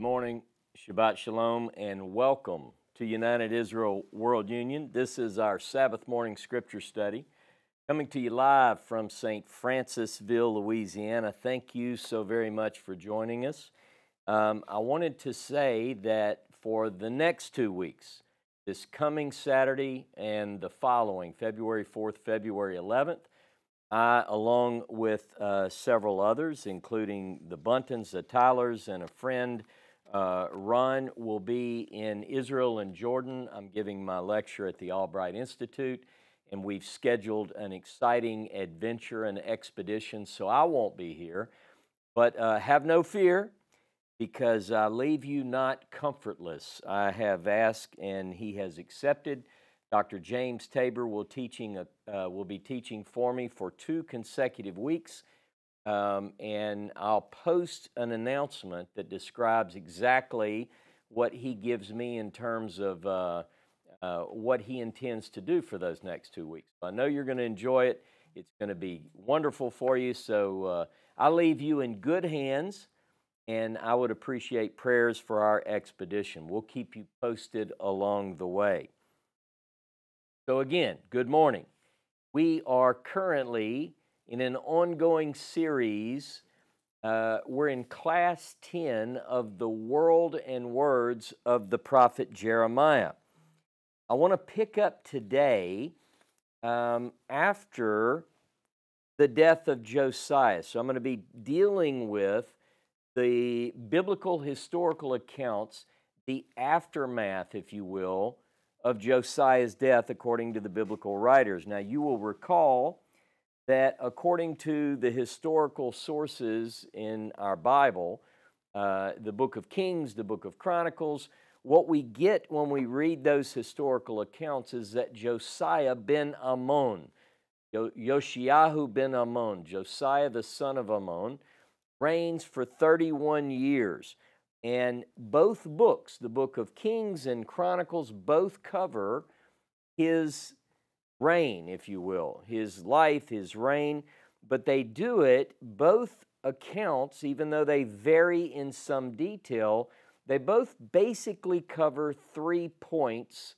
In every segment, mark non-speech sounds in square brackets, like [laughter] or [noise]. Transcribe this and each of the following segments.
Good morning, Shabbat Shalom, and welcome to United Israel World Union. This is our Sabbath morning scripture study coming to you live from St. Francisville, Louisiana. Thank you so very much for joining us. Um, I wanted to say that for the next two weeks, this coming Saturday and the following, February 4th, February 11th, I, along with uh, several others, including the Buntons, the Tylers, and a friend, uh, Ron, will be in Israel and Jordan. I'm giving my lecture at the Albright Institute, and we've scheduled an exciting adventure and expedition, so I won't be here. But uh, have no fear, because I leave you not comfortless. I have asked, and he has accepted Dr. James Tabor will, teaching, uh, will be teaching for me for two consecutive weeks, um, and I'll post an announcement that describes exactly what he gives me in terms of uh, uh, what he intends to do for those next two weeks. I know you're going to enjoy it. It's going to be wonderful for you. So uh, I leave you in good hands, and I would appreciate prayers for our expedition. We'll keep you posted along the way. So, again, good morning. We are currently in an ongoing series. Uh, we're in class 10 of the world and words of the prophet Jeremiah. I want to pick up today um, after the death of Josiah. So, I'm going to be dealing with the biblical historical accounts, the aftermath, if you will, of Josiah's death according to the biblical writers. Now, you will recall that according to the historical sources in our Bible, uh, the book of Kings, the book of Chronicles, what we get when we read those historical accounts is that Josiah ben Ammon, Yoshiahu ben Ammon, Josiah the son of Ammon, reigns for 31 years. And both books, the book of Kings and Chronicles, both cover his reign, if you will, his life, his reign, but they do it, both accounts, even though they vary in some detail, they both basically cover three points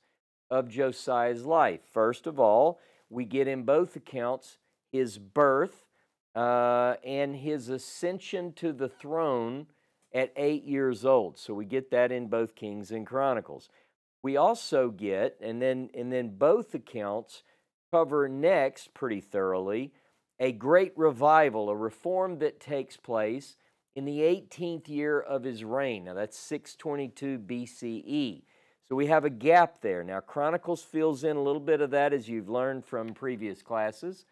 of Josiah's life. First of all, we get in both accounts his birth uh, and his ascension to the throne at eight years old. So we get that in both Kings and Chronicles. We also get, and then, and then both accounts cover next pretty thoroughly, a great revival, a reform that takes place in the 18th year of his reign. Now that's 622 BCE. So we have a gap there. Now, Chronicles fills in a little bit of that as you've learned from previous classes,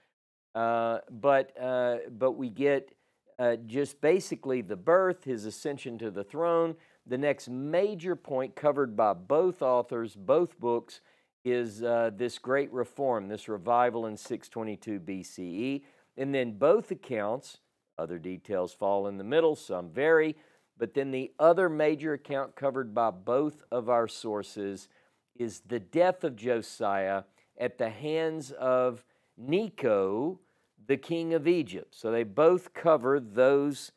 uh, but, uh, but we get uh, just basically the birth, his ascension to the throne. The next major point covered by both authors, both books, is uh, this great reform, this revival in 622 BCE. And then both accounts, other details fall in the middle, some vary, but then the other major account covered by both of our sources is the death of Josiah at the hands of Necho, the king of Egypt. So they both cover those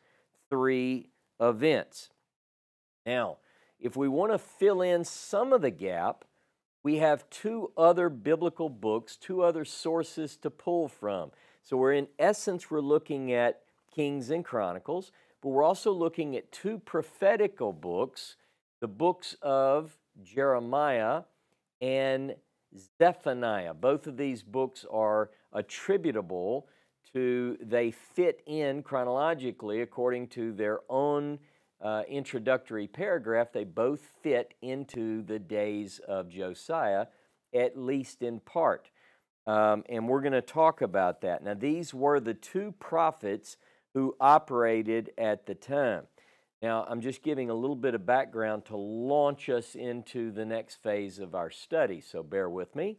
three events. Now, if we want to fill in some of the gap, we have two other biblical books, two other sources to pull from. So we're in essence, we're looking at Kings and Chronicles, but we're also looking at two prophetical books, the books of Jeremiah and Zephaniah. Both of these books are attributable to, they fit in chronologically according to their own uh, introductory paragraph. They both fit into the days of Josiah, at least in part. Um, and we're going to talk about that. Now, these were the two prophets who operated at the time. Now, I'm just giving a little bit of background to launch us into the next phase of our study, so bear with me.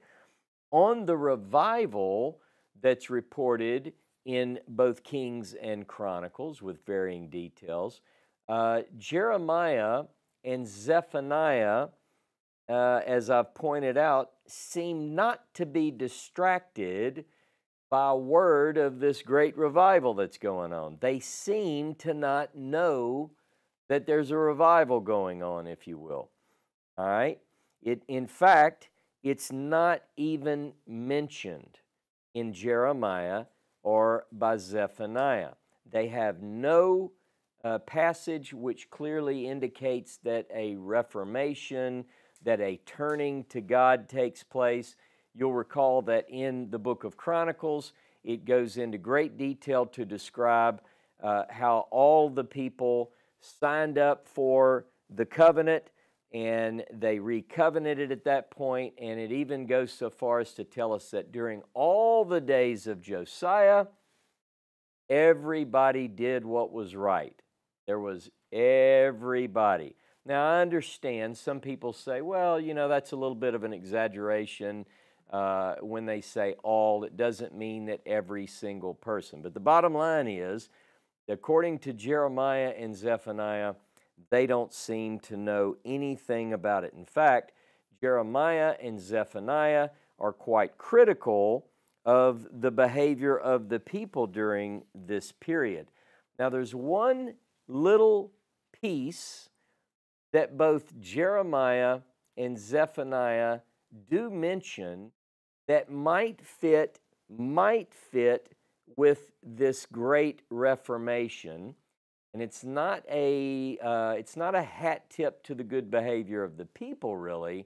On the revival that's reported in both Kings and Chronicles with varying details, uh, Jeremiah and Zephaniah, uh, as I've pointed out, seem not to be distracted by word of this great revival that's going on. They seem to not know that there's a revival going on, if you will. All right? It, in fact, it's not even mentioned in Jeremiah or by Zephaniah. They have no uh, passage which clearly indicates that a reformation, that a turning to God takes place. You'll recall that in the book of Chronicles, it goes into great detail to describe uh, how all the people signed up for the covenant and they recovenanted at that point, and it even goes so far as to tell us that during all the days of Josiah, everybody did what was right. There was everybody. Now, I understand some people say, well, you know, that's a little bit of an exaggeration uh, when they say all. It doesn't mean that every single person. But the bottom line is, according to Jeremiah and Zephaniah, they don't seem to know anything about it. In fact, Jeremiah and Zephaniah are quite critical of the behavior of the people during this period. Now, there's one little piece that both Jeremiah and Zephaniah do mention that might fit might fit with this great reformation. And it's not a uh, it's not a hat tip to the good behavior of the people really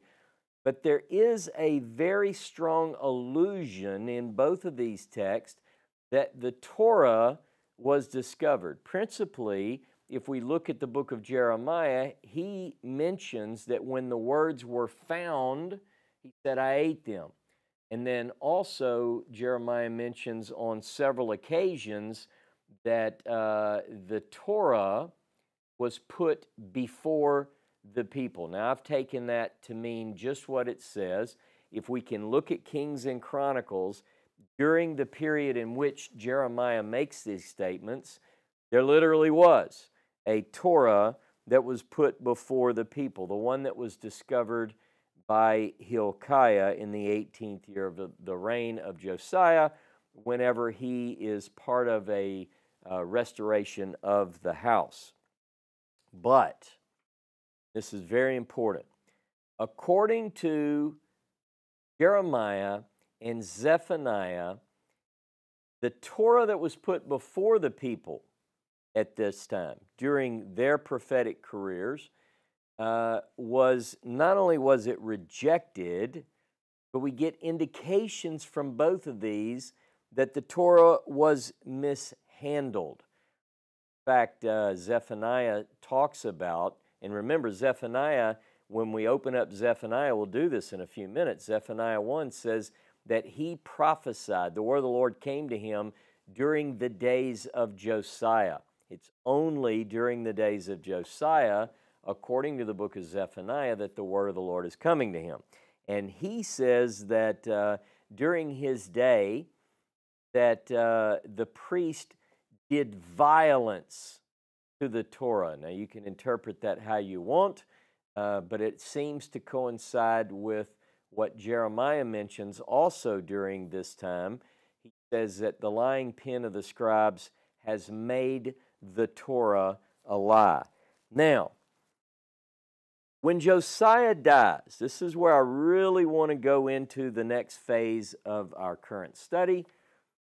but there is a very strong allusion in both of these texts that the torah was discovered principally if we look at the book of Jeremiah, he mentions that when the words were found, he said, I ate them. And then also, Jeremiah mentions on several occasions that uh, the Torah was put before the people. Now, I've taken that to mean just what it says. If we can look at Kings and Chronicles, during the period in which Jeremiah makes these statements, there literally was a Torah that was put before the people, the one that was discovered by Hilkiah in the 18th year of the reign of Josiah, whenever he is part of a uh, restoration of the house. But, this is very important, according to Jeremiah and Zephaniah, the Torah that was put before the people at this time during their prophetic careers uh, was not only was it rejected, but we get indications from both of these that the Torah was mishandled. In fact, uh, Zephaniah talks about, and remember, Zephaniah, when we open up Zephaniah, we'll do this in a few minutes. Zephaniah 1 says that he prophesied, the word of the Lord came to him during the days of Josiah. It's only during the days of Josiah, according to the book of Zephaniah, that the word of the Lord is coming to him. And he says that uh, during his day, that uh, the priest did violence to the Torah. Now, you can interpret that how you want, uh, but it seems to coincide with what Jeremiah mentions also during this time. He says that the lying pen of the scribes has made the Torah a lie. Now, when Josiah dies, this is where I really want to go into the next phase of our current study.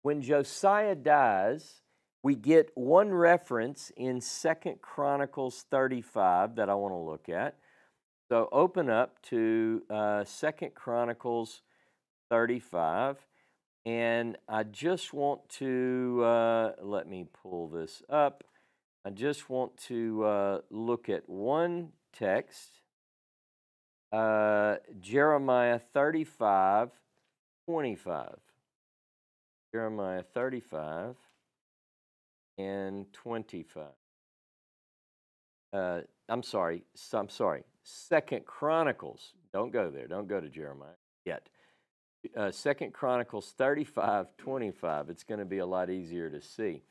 When Josiah dies, we get one reference in Second Chronicles 35 that I want to look at. So open up to uh, Second Chronicles 35. And I just want to, uh, let me pull this up. I just want to uh, look at one text, uh, Jeremiah 35, 25. Jeremiah 35 and 25. Uh, I'm sorry, I'm sorry, Second Chronicles. Don't go there. Don't go to Jeremiah yet uh, Second Chronicles 35, 25. It's going to be a lot easier to see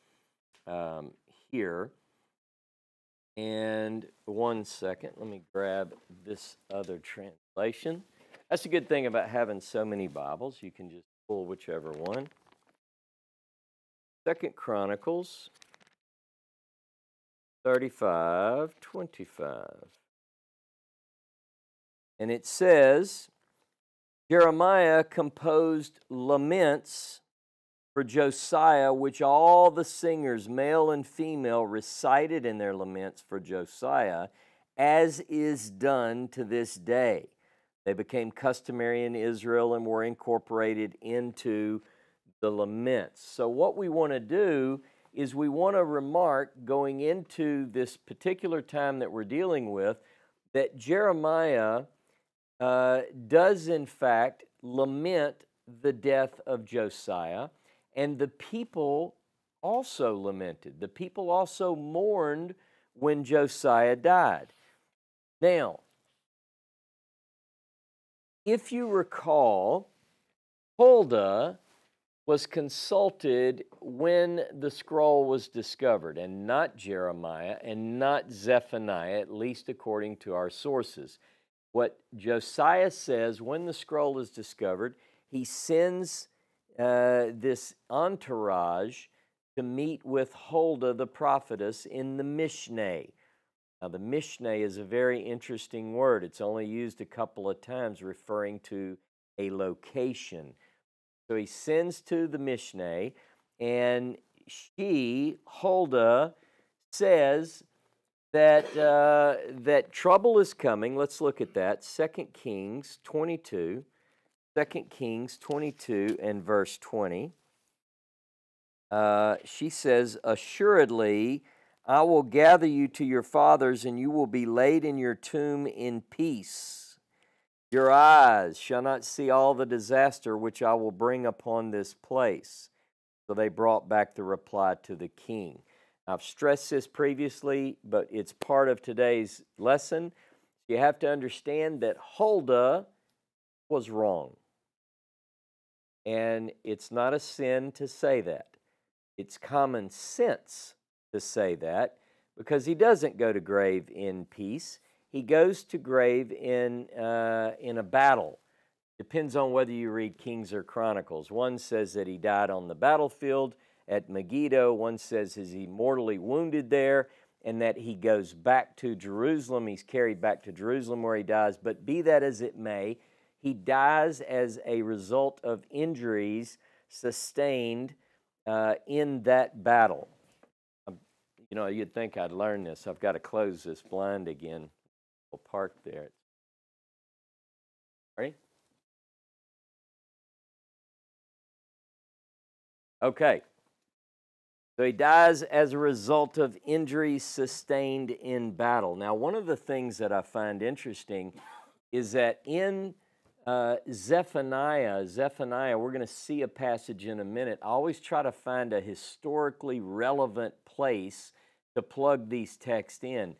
um, here. And one second, let me grab this other translation. That's a good thing about having so many Bibles. You can just pull whichever one. Second Chronicles 35, 25. And it says, Jeremiah composed laments for Josiah, which all the singers, male and female, recited in their laments for Josiah, as is done to this day. They became customary in Israel and were incorporated into the laments. So, what we want to do is we want to remark going into this particular time that we're dealing with that Jeremiah uh, does, in fact, lament the death of Josiah, and the people also lamented. The people also mourned when Josiah died. Now, if you recall, Huldah was consulted when the scroll was discovered, and not Jeremiah and not Zephaniah, at least according to our sources. What Josiah says when the scroll is discovered, he sends uh, this entourage to meet with Huldah the prophetess in the Mishneh. Now, the Mishneh is a very interesting word. It's only used a couple of times referring to a location. So he sends to the Mishneh, and she, Huldah, says that, uh, that trouble is coming. Let's look at that. 2 Kings 22. 2 Kings 22 and verse 20. Uh, she says, Assuredly, I will gather you to your fathers, and you will be laid in your tomb in peace. Your eyes shall not see all the disaster which I will bring upon this place. So they brought back the reply to the king. I've stressed this previously, but it's part of today's lesson. You have to understand that Huldah was wrong. And it's not a sin to say that. It's common sense to say that because he doesn't go to grave in peace. He goes to grave in, uh, in a battle. Depends on whether you read Kings or Chronicles. One says that he died on the battlefield at Megiddo, one says he's mortally wounded there, and that he goes back to Jerusalem. He's carried back to Jerusalem where he dies. But be that as it may, he dies as a result of injuries sustained uh, in that battle. Um, you know, you'd think I'd learn this. I've got to close this blind again. We'll park there. Ready? Okay. So he dies as a result of injuries sustained in battle. Now, one of the things that I find interesting is that in uh, Zephaniah, Zephaniah, we're going to see a passage in a minute. I always try to find a historically relevant place to plug these texts in.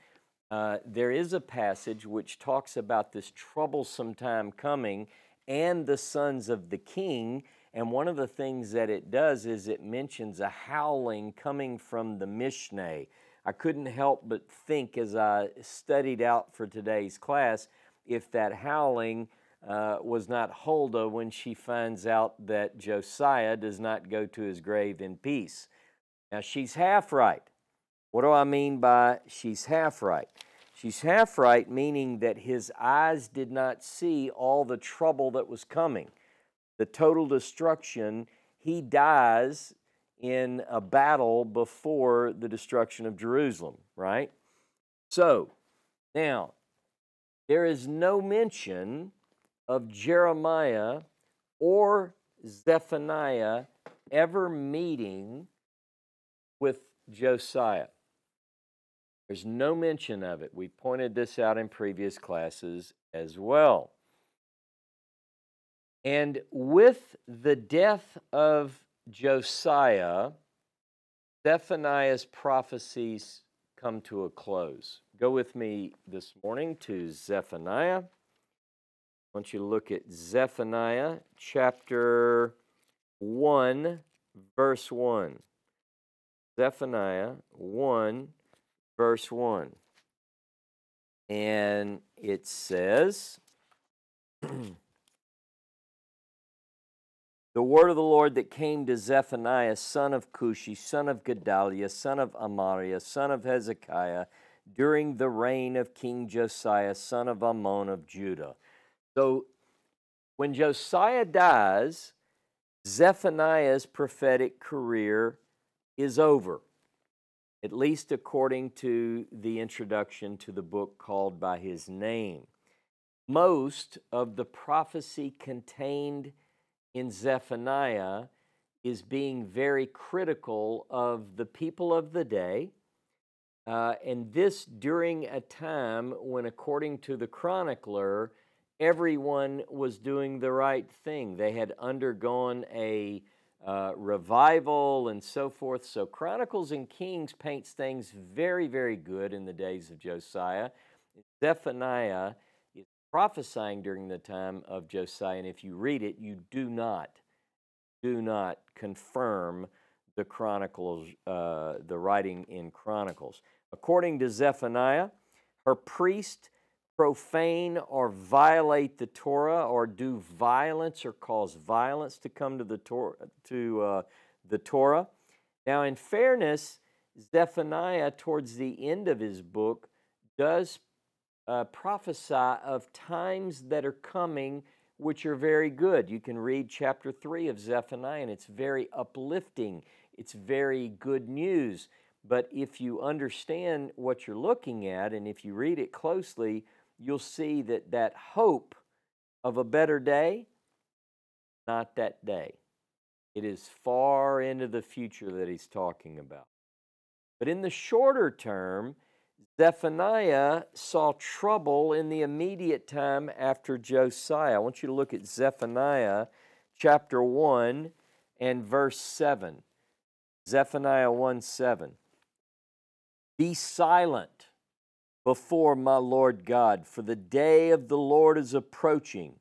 Uh, there is a passage which talks about this troublesome time coming and the sons of the king. And one of the things that it does is it mentions a howling coming from the Mishneh. I couldn't help but think as I studied out for today's class if that howling uh, was not Huldah when she finds out that Josiah does not go to his grave in peace. Now, she's half right. What do I mean by she's half right? She's half right, meaning that his eyes did not see all the trouble that was coming, the total destruction. He dies in a battle before the destruction of Jerusalem, right? So, now, there is no mention of Jeremiah or Zephaniah ever meeting with Josiah. There's no mention of it. We pointed this out in previous classes as well. And with the death of Josiah, Zephaniah's prophecies come to a close. Go with me this morning to Zephaniah. I want you to look at Zephaniah chapter 1, verse 1. Zephaniah 1, verse 1. And it says, [clears throat] the word of the Lord that came to Zephaniah, son of Cushi, son of Gedaliah, son of Amariah, son of Hezekiah, during the reign of King Josiah, son of Ammon of Judah. So when Josiah dies, Zephaniah's prophetic career is over, at least according to the introduction to the book called by his name. Most of the prophecy contained in Zephaniah is being very critical of the people of the day. Uh, and this during a time when, according to the chronicler, everyone was doing the right thing. They had undergone a uh, revival and so forth. So, Chronicles and Kings paints things very, very good in the days of Josiah. Zephaniah prophesying during the time of Josiah. And if you read it, you do not, do not confirm the Chronicles, uh, the writing in Chronicles. According to Zephaniah, her priest profane or violate the Torah or do violence or cause violence to come to the Torah. To, uh, the Torah. Now, in fairness, Zephaniah, towards the end of his book, does uh, prophesy of times that are coming which are very good. You can read chapter 3 of Zephaniah, and it's very uplifting. It's very good news. But if you understand what you're looking at, and if you read it closely, you'll see that that hope of a better day, not that day. It is far into the future that he's talking about. But in the shorter term, Zephaniah saw trouble in the immediate time after Josiah. I want you to look at Zephaniah chapter 1 and verse 7. Zephaniah 1 7. Be silent before my Lord God, for the day of the Lord is approaching.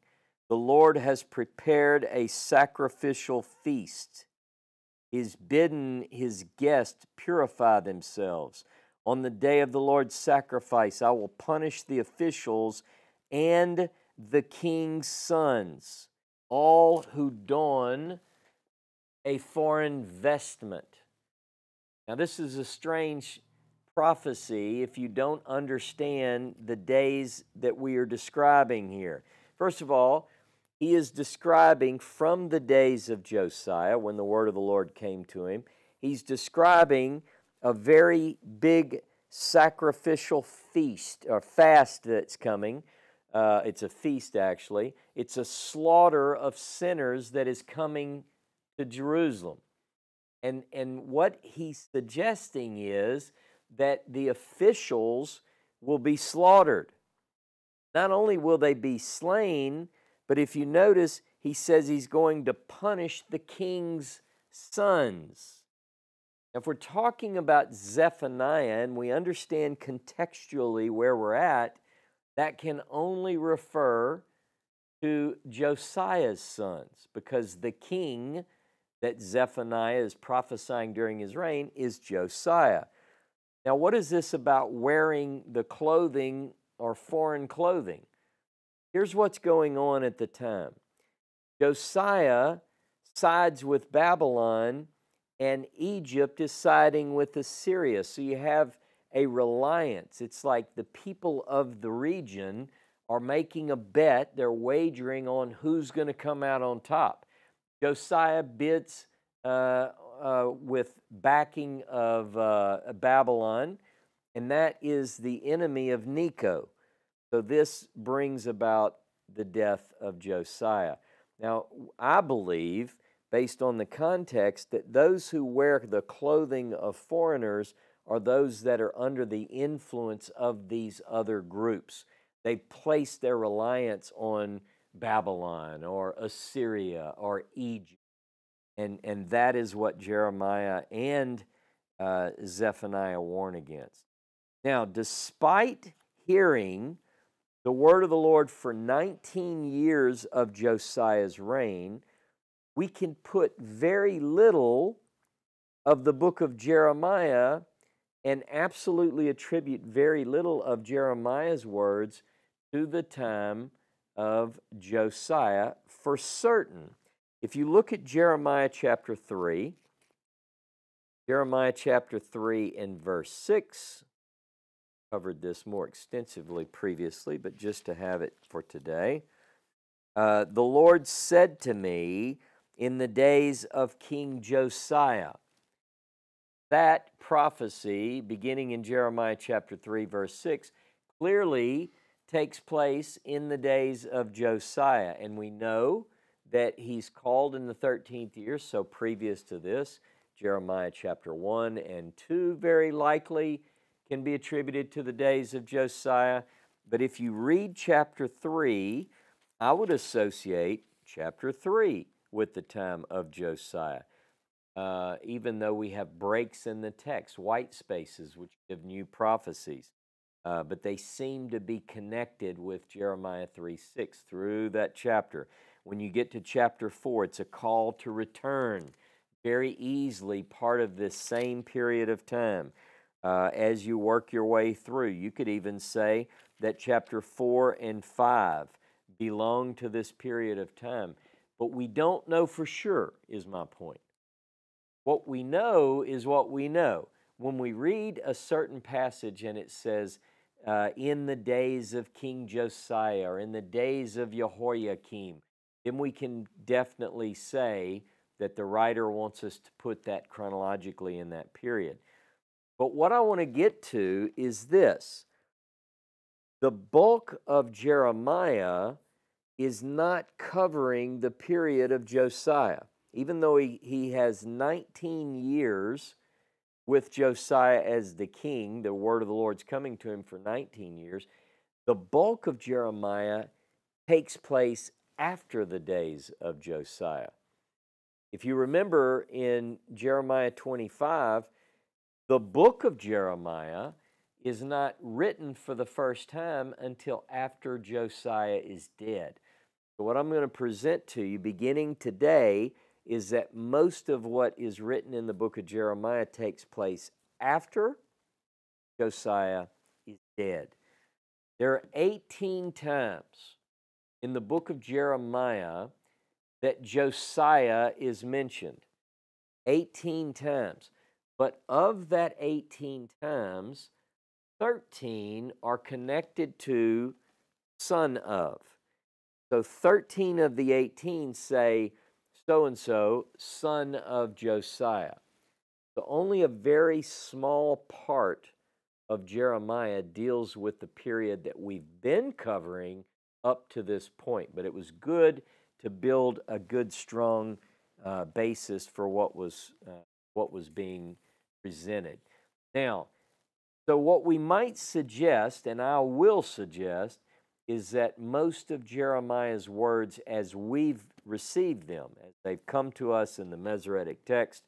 The Lord has prepared a sacrificial feast. He's bidden his guests purify themselves. On the day of the Lord's sacrifice, I will punish the officials and the king's sons, all who don a foreign vestment. Now, this is a strange prophecy if you don't understand the days that we are describing here. First of all, he is describing from the days of Josiah when the word of the Lord came to him. He's describing a very big sacrificial feast or fast that's coming. Uh, it's a feast, actually. It's a slaughter of sinners that is coming to Jerusalem. And, and what he's suggesting is that the officials will be slaughtered. Not only will they be slain, but if you notice, he says he's going to punish the king's sons. If we're talking about Zephaniah and we understand contextually where we're at, that can only refer to Josiah's sons because the king that Zephaniah is prophesying during his reign is Josiah. Now, what is this about wearing the clothing or foreign clothing? Here's what's going on at the time Josiah sides with Babylon and Egypt is siding with Assyria. So you have a reliance. It's like the people of the region are making a bet, they're wagering on who's going to come out on top. Josiah bids uh, uh, with backing of uh, Babylon, and that is the enemy of Necho. So this brings about the death of Josiah. Now, I believe based on the context that those who wear the clothing of foreigners are those that are under the influence of these other groups. They place their reliance on Babylon or Assyria or Egypt. And, and that is what Jeremiah and uh, Zephaniah warn against. Now, despite hearing the word of the Lord for 19 years of Josiah's reign, we can put very little of the book of Jeremiah and absolutely attribute very little of Jeremiah's words to the time of Josiah for certain. If you look at Jeremiah chapter 3, Jeremiah chapter 3 and verse 6, covered this more extensively previously, but just to have it for today. Uh, the Lord said to me in the days of King Josiah, that prophecy, beginning in Jeremiah chapter 3, verse 6, clearly takes place in the days of Josiah. And we know that he's called in the 13th year, so previous to this, Jeremiah chapter 1 and 2 very likely can be attributed to the days of Josiah. But if you read chapter 3, I would associate chapter 3 with the time of Josiah. Uh, even though we have breaks in the text, white spaces, which give new prophecies. Uh, but they seem to be connected with Jeremiah 3 6 through that chapter. When you get to chapter 4, it's a call to return, very easily part of this same period of time uh, as you work your way through. You could even say that chapter 4 and 5 belong to this period of time. But we don't know for sure, is my point. What we know is what we know. When we read a certain passage and it says, uh, in the days of King Josiah or in the days of Jehoiakim, then we can definitely say that the writer wants us to put that chronologically in that period. But what I want to get to is this the bulk of Jeremiah is not covering the period of Josiah. Even though he, he has 19 years with Josiah as the king, the word of the Lord's coming to him for 19 years, the bulk of Jeremiah takes place after the days of Josiah. If you remember in Jeremiah 25, the book of Jeremiah is not written for the first time until after Josiah is dead. What I'm going to present to you beginning today is that most of what is written in the book of Jeremiah takes place after Josiah is dead. There are 18 times in the book of Jeremiah that Josiah is mentioned. 18 times. But of that 18 times, 13 are connected to son of. So 13 of the 18 say so and so, son of Josiah. So only a very small part of Jeremiah deals with the period that we've been covering up to this point. But it was good to build a good, strong uh, basis for what was, uh, what was being presented. Now, so what we might suggest, and I will suggest, is that most of Jeremiah's words, as we've received them, as they've come to us in the Masoretic text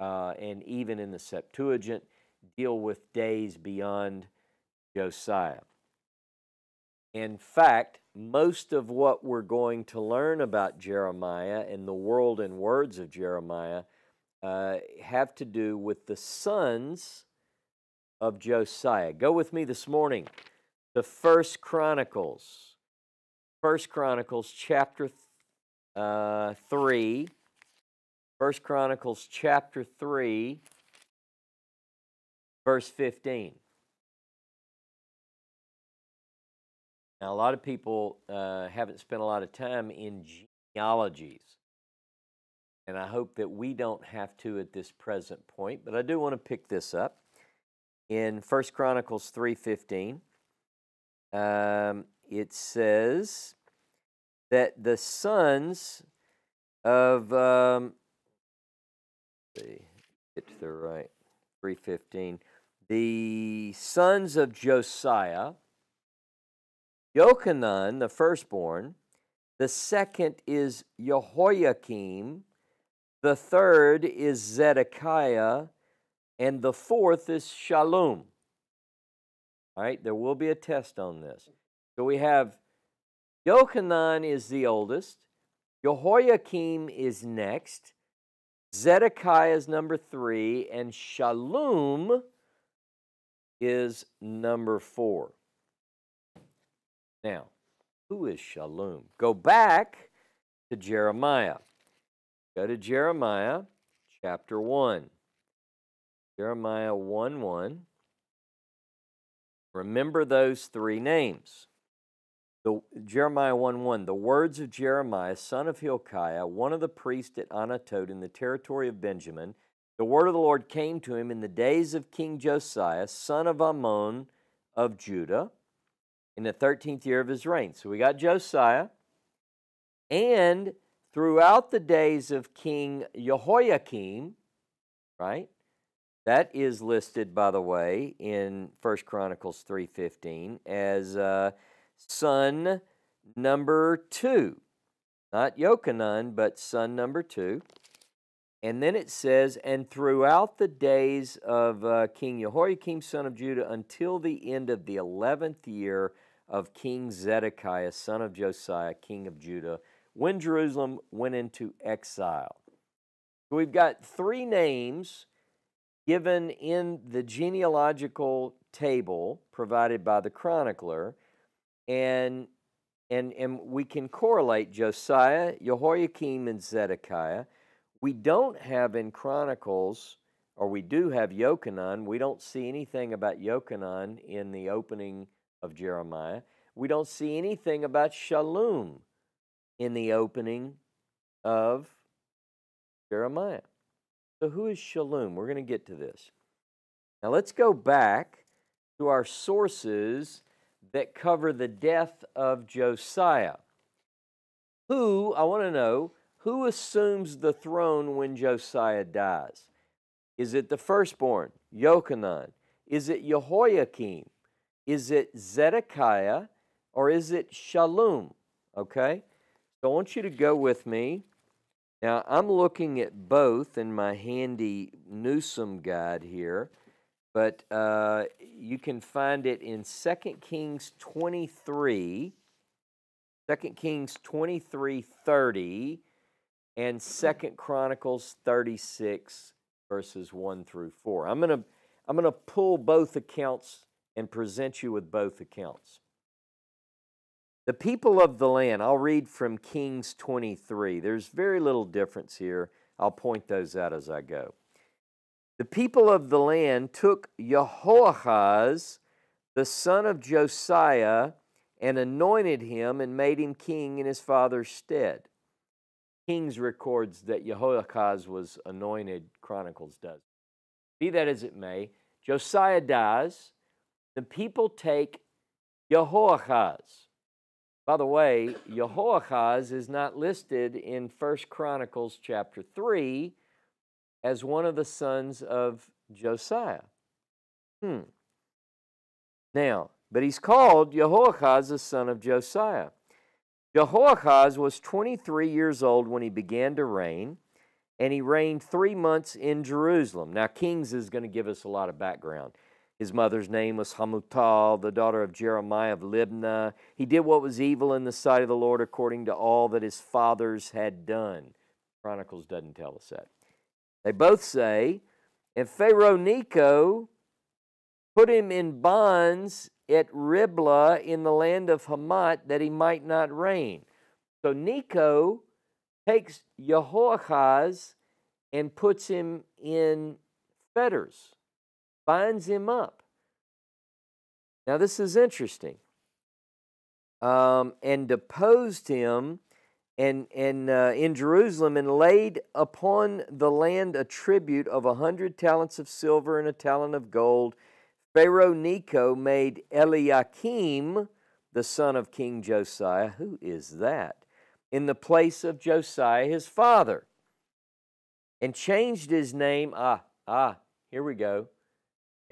uh, and even in the Septuagint, deal with days beyond Josiah. In fact, most of what we're going to learn about Jeremiah and the world and words of Jeremiah uh, have to do with the sons of Josiah. Go with me this morning to First Chronicles. First Chronicles chapter uh, 3. First Chronicles chapter 3, verse 15. Now, a lot of people uh, haven't spent a lot of time in genealogies and I hope that we don't have to at this present point, but I do want to pick this up in First Chronicles 3:15. Um, it says that the sons of um, see, get to the right 315 the sons of josiah Yochanan, the firstborn, the second is Jehoiakim, the third is Zedekiah, and the fourth is Shallum. All right, there will be a test on this. So we have Yochanan is the oldest, Jehoiakim is next, Zedekiah is number three, and Shallum is number four. Now, who is Shallum? Go back to Jeremiah. Go to Jeremiah chapter 1. Jeremiah 1 1. Remember those three names. The, Jeremiah 1 1, the words of Jeremiah, son of Hilkiah, one of the priests at Anatot in the territory of Benjamin. The word of the Lord came to him in the days of King Josiah, son of Ammon of Judah, in the 13th year of his reign. So we got Josiah. And throughout the days of King Jehoiakim, right? That is listed, by the way, in First Chronicles 3.15 as uh, son number two. Not Yochanan, but son number two. And then it says, and throughout the days of uh, King Jehoiakim, son of Judah, until the end of the 11th year of King Zedekiah, son of Josiah, king of Judah, when Jerusalem went into exile. We've got three names given in the genealogical table provided by the chronicler, and and and we can correlate Josiah, Jehoiakim, and Zedekiah. We don't have in Chronicles, or we do have Yochanan. We don't see anything about Yochanan in the opening of Jeremiah. We don't see anything about Shallum in the opening of Jeremiah. So, who is Shallum? We're going to get to this. Now, let's go back to our sources that cover the death of Josiah. Who, I want to know, who assumes the throne when Josiah dies? Is it the firstborn, Yochanan? Is it Jehoiakim? Is it Zedekiah? Or is it Shallum? Okay? So I want you to go with me now, I'm looking at both in my handy Newsome guide here, but uh, you can find it in 2 Kings 23, 2 Kings 23 30, and 2 Chronicles 36, verses 1 through 4. I'm going to I'm going to pull both accounts and present you with both accounts. The people of the land, I'll read from Kings 23. There's very little difference here. I'll point those out as I go. The people of the land took Jehoahaz, the son of Josiah, and anointed him and made him king in his father's stead. Kings records that Jehoahaz was anointed, Chronicles does. Be that as it may, Josiah dies. The people take Jehoahaz. By the way, Jehoahaz is not listed in First Chronicles chapter 3 as one of the sons of Josiah. Hmm. Now, but he's called Jehoahaz the son of Josiah. Jehoahaz was 23 years old when he began to reign, and he reigned three months in Jerusalem. Now, Kings is going to give us a lot of background. His mother's name was Hamutal, the daughter of Jeremiah of Libnah. He did what was evil in the sight of the Lord according to all that his fathers had done. Chronicles doesn't tell us that. They both say, and Pharaoh Necho put him in bonds at Riblah in the land of Hamat that he might not reign. So Necho takes Jehoahaz and puts him in fetters binds him up. Now, this is interesting. Um, and deposed him and, and uh, in Jerusalem and laid upon the land a tribute of a hundred talents of silver and a talent of gold. Pharaoh Necho made Eliakim, the son of King Josiah, who is that? In the place of Josiah his father, and changed his name. Ah, ah, here we go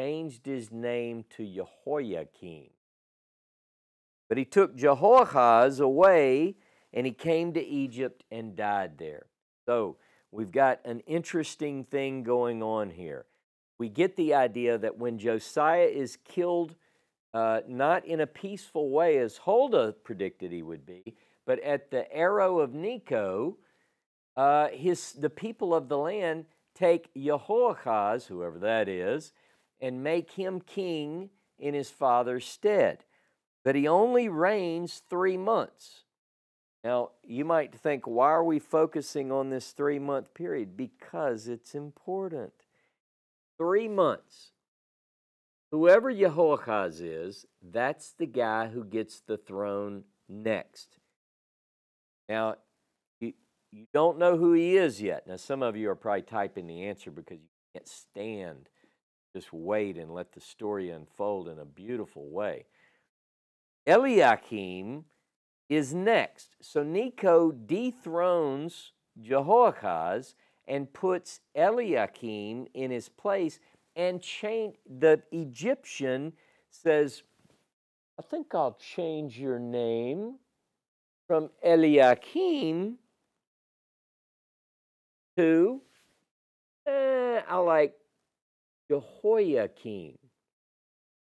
changed his name to Jehoiakim. But he took Jehoahaz away and he came to Egypt and died there. So we've got an interesting thing going on here. We get the idea that when Josiah is killed, uh, not in a peaceful way as Huldah predicted he would be, but at the arrow of Necho, uh, his, the people of the land take Jehoahaz, whoever that is, and make him king in his father's stead. But he only reigns three months. Now, you might think, why are we focusing on this three month period? Because it's important. Three months. Whoever Jehoahaz is, that's the guy who gets the throne next. Now, you, you don't know who he is yet. Now, some of you are probably typing the answer because you can't stand. Just wait and let the story unfold in a beautiful way. Eliakim is next. So Necho dethrones Jehoahaz and puts Eliakim in his place and change the Egyptian says, I think I'll change your name from Eliakim to eh, I like Jehoiakim.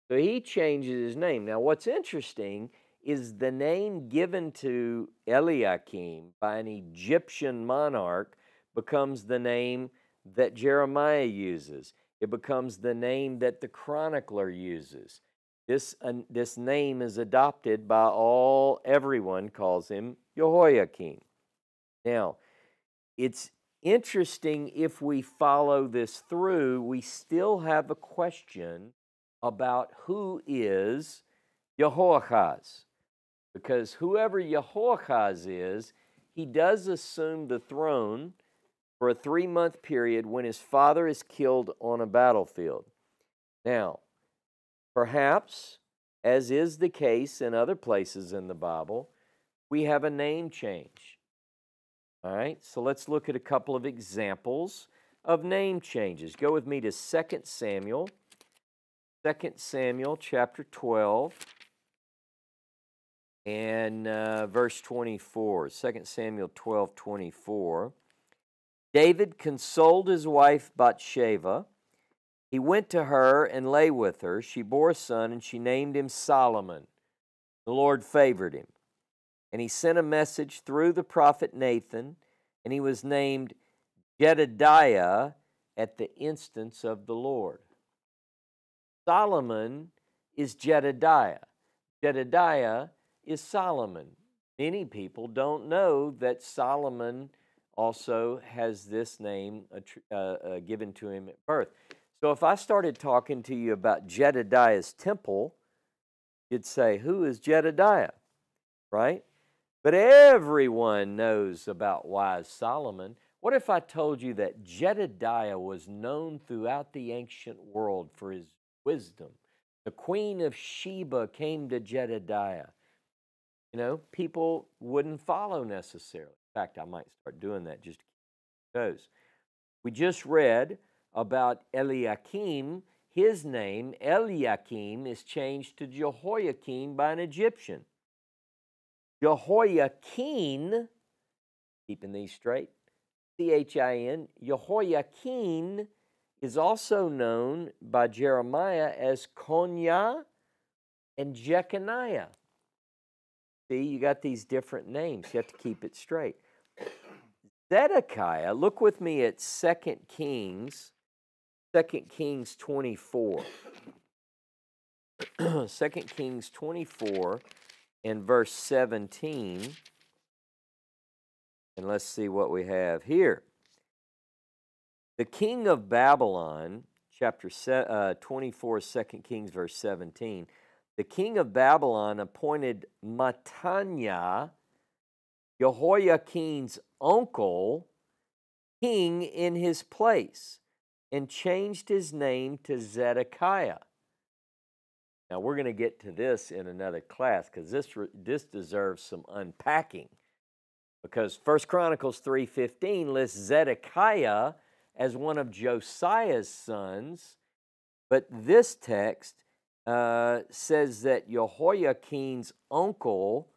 So he changes his name. Now, what's interesting is the name given to Eliakim by an Egyptian monarch becomes the name that Jeremiah uses. It becomes the name that the chronicler uses. This, uh, this name is adopted by all, everyone calls him Jehoiakim. Now, it's interesting if we follow this through, we still have a question about who is Jehoahaz. Because whoever Jehoahaz is, he does assume the throne for a three month period when his father is killed on a battlefield. Now, perhaps, as is the case in other places in the Bible, we have a name change. All right, so let's look at a couple of examples of name changes. Go with me to 2 Samuel, 2 Samuel chapter 12 and uh, verse 24. 2 Samuel 12 24. David consoled his wife Bathsheba. He went to her and lay with her. She bore a son, and she named him Solomon. The Lord favored him. And he sent a message through the prophet Nathan, and he was named Jedediah at the instance of the Lord. Solomon is Jedediah. Jedediah is Solomon. Many people don't know that Solomon also has this name uh, uh, given to him at birth. So if I started talking to you about Jedediah's temple, you'd say, Who is Jedediah? Right? But everyone knows about wise Solomon. What if I told you that Jedediah was known throughout the ancient world for his wisdom? The queen of Sheba came to Jedediah. You know, people wouldn't follow necessarily In fact, I might start doing that just to keep. We just read about Eliakim. His name, Eliakim, is changed to Jehoiakim by an Egyptian. Jehoiachin, keeping these straight, C H I N, Jehoiachin is also known by Jeremiah as Coniah and Jeconiah. See, you got these different names. You have to keep it straight. Zedekiah, look with me at 2 Kings, 2 Kings 24. [clears throat] 2 Kings 24 and verse 17. And let's see what we have here. The king of Babylon, chapter uh, 24, 2 Kings, verse 17. The king of Babylon appointed Mattaniah Jehoiachin's uncle king in his place and changed his name to Zedekiah. Now we're going to get to this in another class because this this deserves some unpacking. Because First Chronicles 3:15 lists Zedekiah as one of Josiah's sons, but this text uh, says that Jehoiachin's uncle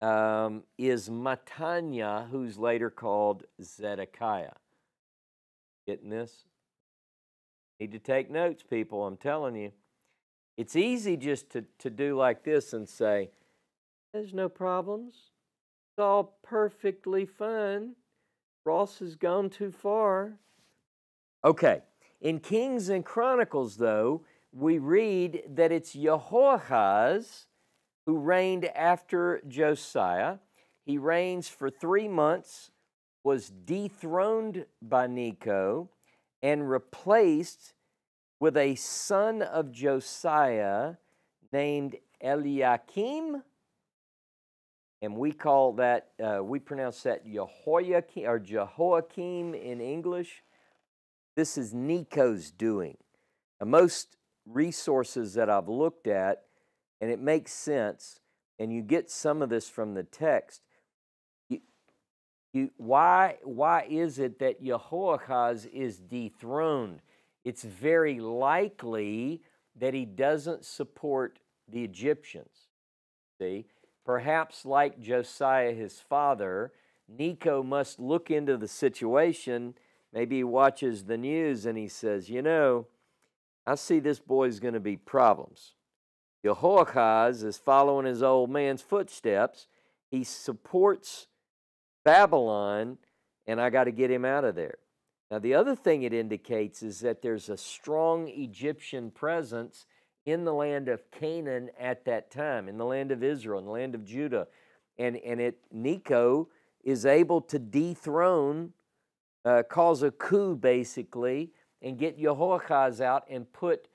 um, is Matanya, who's later called Zedekiah. Getting this? Need to take notes, people, I'm telling you. It's easy just to, to do like this and say, there's no problems. It's all perfectly fine. Ross has gone too far. Okay, in Kings and Chronicles, though, we read that it's Jehoahaz who reigned after Josiah. He reigns for three months, was dethroned by Necho, and replaced with a son of Josiah named Eliakim. And we call that, uh, we pronounce that Jehoiakim or Jehoiakim in English. This is Necho's doing. Now, most resources that I've looked at, and it makes sense, and you get some of this from the text. You, you, why, why is it that Jehoahaz is dethroned? It's very likely that he doesn't support the Egyptians. See, perhaps like Josiah, his father, Necho must look into the situation. Maybe he watches the news and he says, You know, I see this boy's going to be problems. Jehoahaz is following his old man's footsteps. He supports Babylon, and I got to get him out of there. Now, the other thing it indicates is that there's a strong Egyptian presence in the land of Canaan at that time, in the land of Israel, in the land of Judah. And, and it, Necho is able to dethrone, uh, cause a coup basically, and get Jehoahaz out and put,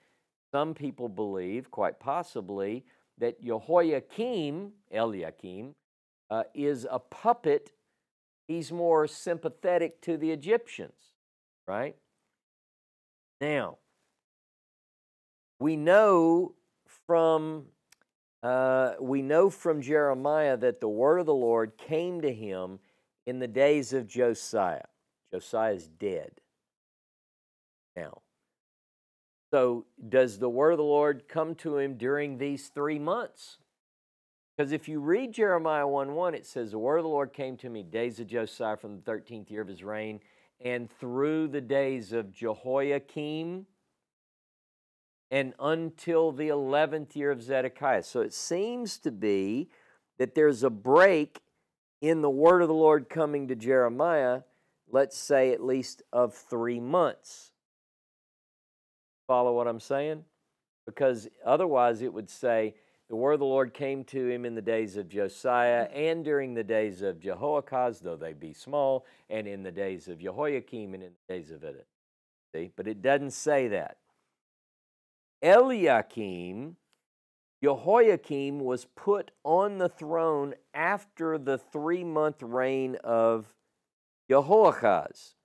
some people believe, quite possibly, that Jehoiakim, Eliakim, uh, is a puppet. He's more sympathetic to the Egyptians, right? Now, we know from uh, we know from Jeremiah that the word of the Lord came to him in the days of Josiah. Josiah is dead now. So, does the word of the Lord come to him during these three months? Because if you read Jeremiah 1 1, it says, The word of the Lord came to me days of Josiah from the 13th year of his reign, and through the days of Jehoiakim, and until the 11th year of Zedekiah. So it seems to be that there's a break in the word of the Lord coming to Jeremiah, let's say at least of three months. Follow what I'm saying? Because otherwise it would say, the word of the Lord came to him in the days of Josiah and during the days of Jehoahaz, though they be small, and in the days of Jehoiakim and in the days of Edith. See? But it doesn't say that. Eliakim, Jehoiakim was put on the throne after the three month reign of Jehoahaz.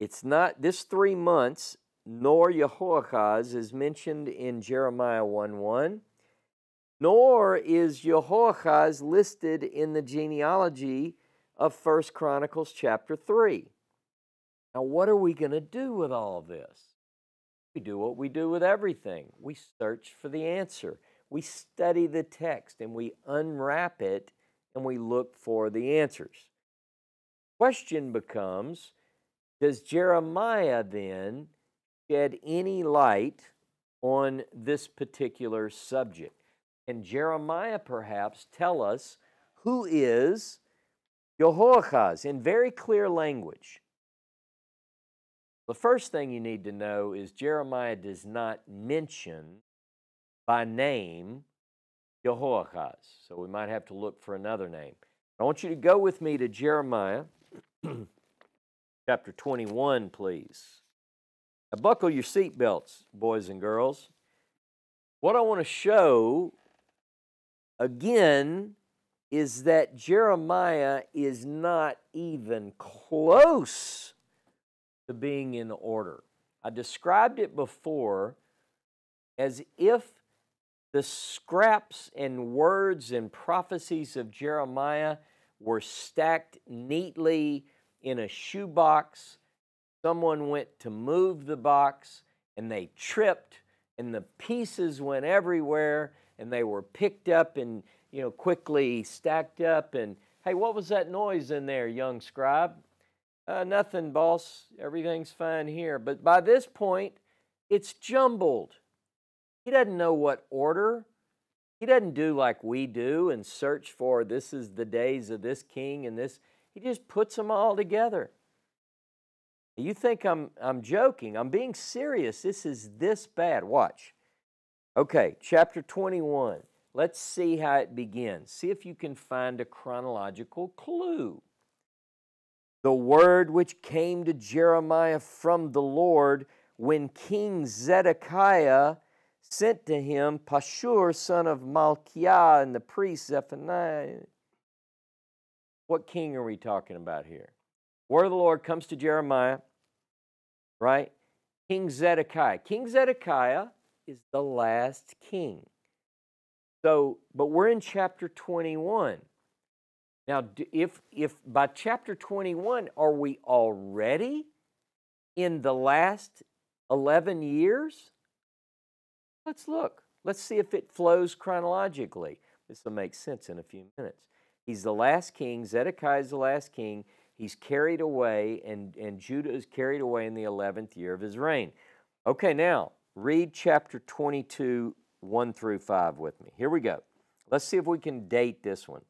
It's not this three months, nor Jehoahaz is mentioned in Jeremiah 1 1, nor is Jehoahaz listed in the genealogy of First Chronicles chapter 3. Now, what are we going to do with all this? We do what we do with everything we search for the answer. We study the text and we unwrap it and we look for the answers. Question becomes Does Jeremiah then shed any light on this particular subject? And Jeremiah perhaps tell us who is Jehoahaz in very clear language. The first thing you need to know is Jeremiah does not mention by name Jehoahaz. So we might have to look for another name. I want you to go with me to Jeremiah [clears throat] chapter 21, please. Now, buckle your seatbelts, boys and girls. What I want to show again is that Jeremiah is not even close to being in order. I described it before as if the scraps and words and prophecies of Jeremiah were stacked neatly in a shoebox. Someone went to move the box and they tripped and the pieces went everywhere and they were picked up and you know quickly stacked up and hey what was that noise in there young scribe uh, nothing, boss. Everything's fine here. But by this point, it's jumbled. He doesn't know what order. He doesn't do like we do and search for this is the days of this king and this. He just puts them all together. You think I'm, I'm joking. I'm being serious. This is this bad. Watch. Okay, chapter 21. let's see how it begins. See if you can find a chronological clue. The word which came to Jeremiah from the Lord when King Zedekiah sent to him Pashur, son of Malchiah, and the priest Zephaniah. What king are we talking about here? Word of the Lord comes to Jeremiah, right? King Zedekiah. King Zedekiah is the last king. So, but we're in chapter 21. Now, if, if by chapter 21, are we already in the last 11 years? Let's look. Let's see if it flows chronologically. This will make sense in a few minutes. He's the last king. Zedekiah is the last king. He's carried away, and, and Judah is carried away in the 11th year of his reign. Okay, now read chapter 22, 1 through 5 with me. Here we go. Let's see if we can date this one.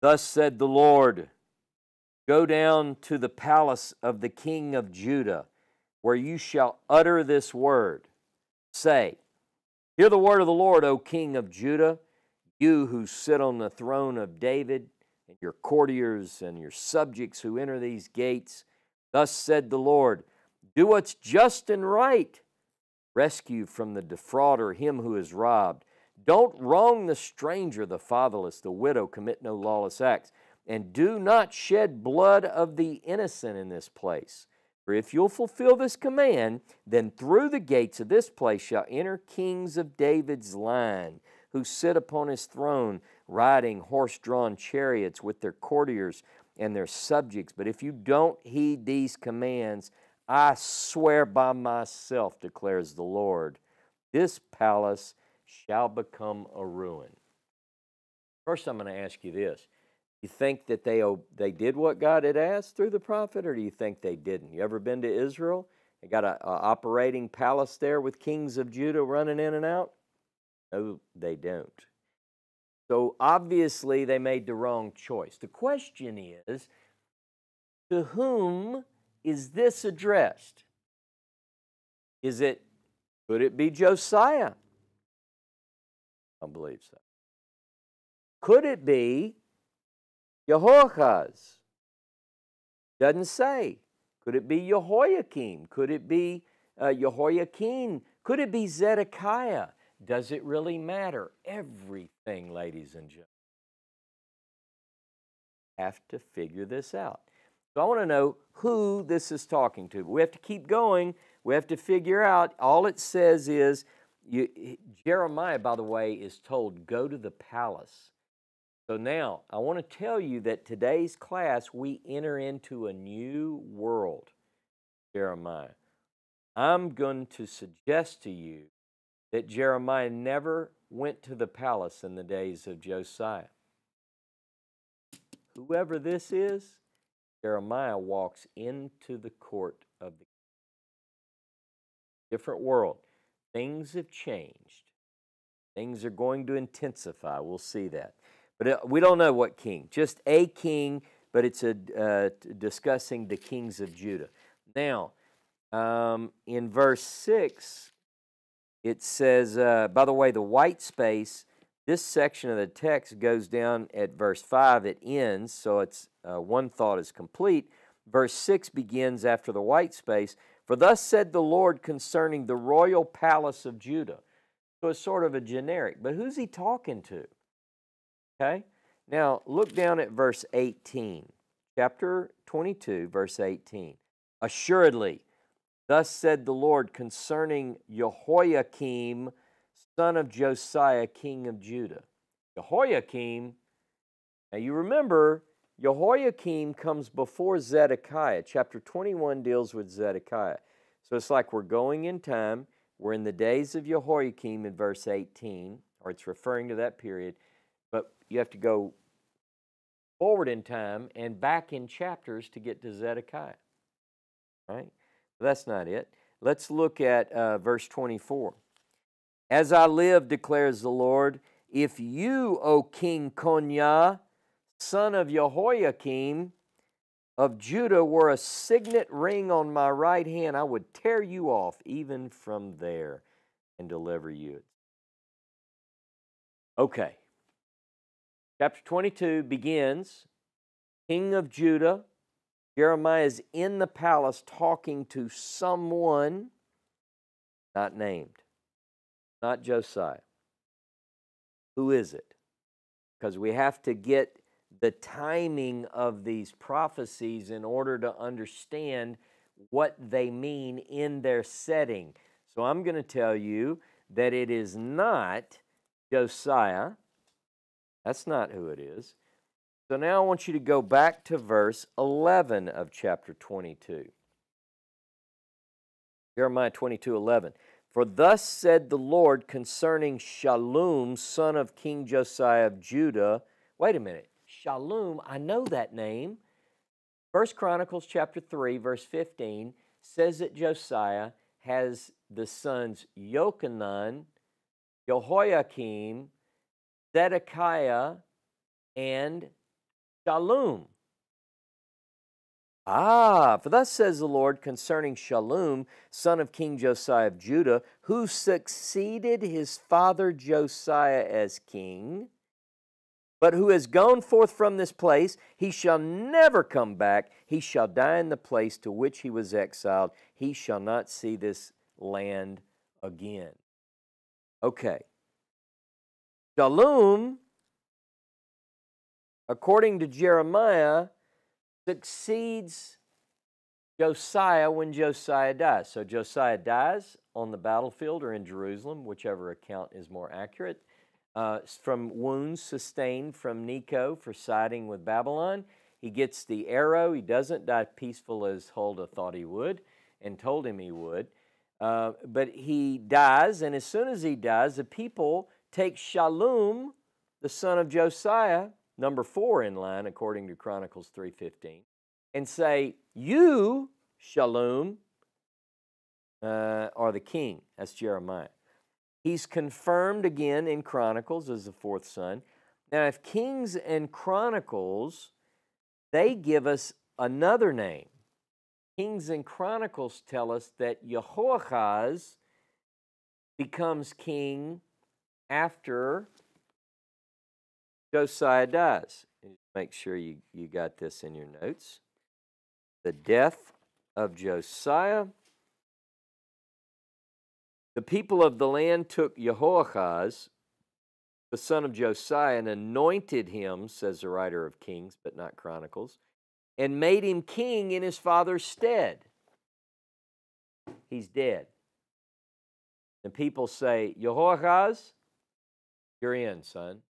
Thus said the Lord Go down to the palace of the king of Judah, where you shall utter this word. Say, Hear the word of the Lord, O king of Judah, you who sit on the throne of David and your courtiers and your subjects who enter these gates. Thus said the Lord Do what's just and right. Rescue from the defrauder him who is robbed. Don't wrong the stranger, the fatherless, the widow, commit no lawless acts. And do not shed blood of the innocent in this place. For if you'll fulfill this command, then through the gates of this place shall enter kings of David's line, who sit upon his throne, riding horse drawn chariots with their courtiers and their subjects. But if you don't heed these commands, I swear by myself, declares the Lord, this palace shall become a ruin. First, I'm going to ask you this. You think that they, they did what God had asked through the prophet, or do you think they didn't? You ever been to Israel? They got an operating palace there with kings of Judah running in and out? No, they don't. So obviously, they made the wrong choice. The question is to whom is this addressed? Is it, could it be Josiah? I don't believe so. Could it be Jehoahaz? Doesn't say. Could it be Jehoiakim? Could it be uh, Jehoiachin? Could it be Zedekiah? Does it really matter? Everything, ladies and gentlemen. Have to figure this out. So I want to know who this is talking to. We have to keep going. We have to figure out. All it says is you, eh, Jeremiah, by the way, is told, go to the palace. So now I want to tell you that today's class we enter into a new world, Jeremiah. I'm going to suggest to you that Jeremiah never went to the palace in the days of Josiah. Whoever this is, Jeremiah walks into the court of the different world. Things have changed. Things are going to intensify. We'll see that. But we don't know what king, just a king, but it's a, uh, discussing the kings of Judah. Now, um, in verse 6, it says, uh, by the way, the white space, this section of the text goes down at verse 5, it ends, so it's uh, one thought is complete. Verse 6 begins after the white space. For thus said the Lord concerning the royal palace of Judah. So it's sort of a generic, but who's he talking to? Okay? Now look down at verse 18, chapter 22, verse 18. Assuredly, Thus said the Lord concerning Jehoiakim, son of Josiah, king of Judah. Jehoiakim, now you remember, Jehoiakim comes before Zedekiah. Chapter 21 deals with Zedekiah. So it's like we're going in time. We're in the days of Jehoiakim in verse 18, or it's referring to that period, but you have to go forward in time and back in chapters to get to Zedekiah. Right? That's not it. Let's look at uh, verse 24. As I live, declares the Lord, if you, O King Coniah, son of Jehoiakim of Judah, were a signet ring on my right hand, I would tear you off even from there and deliver you. Okay. Chapter 22 begins King of Judah. Jeremiah is in the palace talking to someone not named, not Josiah. Who is it? Because we have to get the timing of these prophecies in order to understand what they mean in their setting. So I'm going to tell you that it is not Josiah. That's not who it is. So now I want you to go back to verse 11 of chapter 22. Jeremiah 22 11. For thus said the Lord concerning Shallum, son of King Josiah of Judah. Wait a minute. Shallum, I know that name. First Chronicles chapter 3, verse 15 says that Josiah has the sons Yochanan, Jehoiakim, Zedekiah, and Shallum. Ah, for thus says the Lord concerning Shallum, son of King Josiah of Judah, who succeeded his father Josiah as king but who has gone forth from this place, he shall never come back. He shall die in the place to which he was exiled. He shall not see this land again. Okay. Shallum, according to Jeremiah, succeeds Josiah when Josiah dies. So Josiah dies on the battlefield or in Jerusalem, whichever account is more accurate uh, from wounds sustained from Necho for siding with Babylon. He gets the arrow. He doesn't die peaceful as Huldah thought he would and told him he would. Uh, but he dies, and as soon as he dies, the people take Shallum, the son of Josiah, number four in line according to Chronicles 3.15, and say, you, Shallum, uh, are the king. That's Jeremiah. He's confirmed again in Chronicles as the fourth son. Now, if Kings and Chronicles, they give us another name. Kings and Chronicles tell us that Jehoahaz becomes king after Josiah dies. Make sure you, you got this in your notes. The death of Josiah the people of the land took Jehoahaz, the son of Josiah, and anointed him, says the writer of Kings, but not Chronicles, and made him king in his father's stead. He's dead. And people say, Jehoahaz, you're in, son.